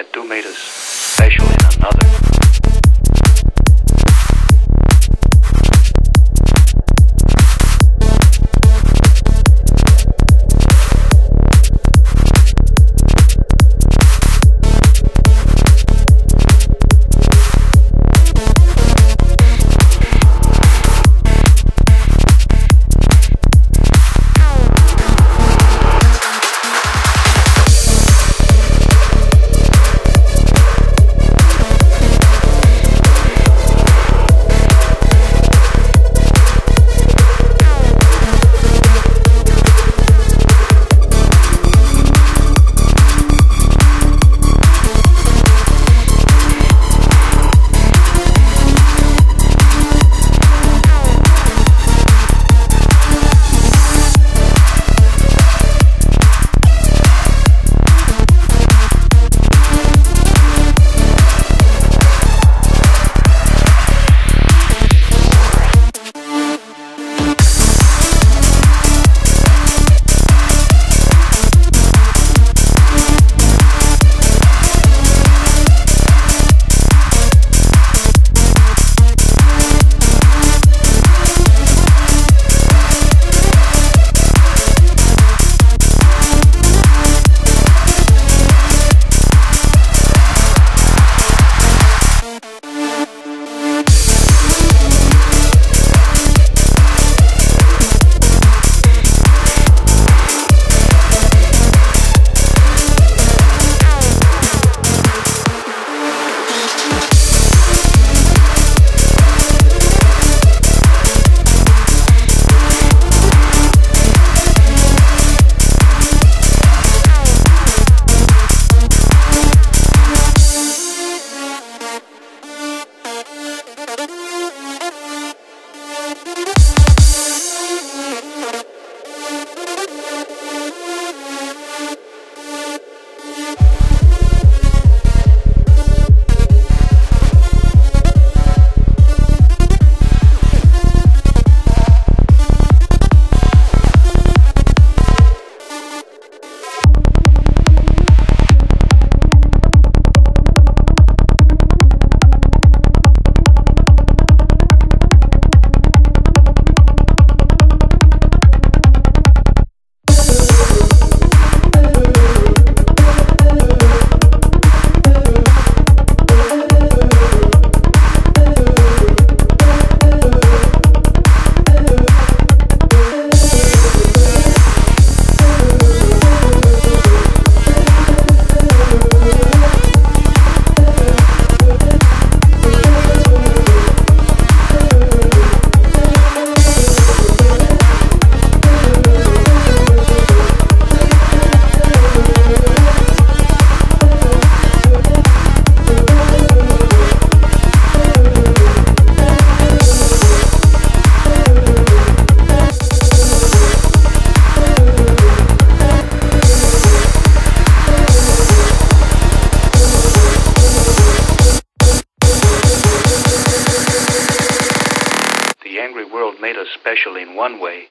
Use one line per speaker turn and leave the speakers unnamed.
tattoo made us special in The angry world made us special in one way.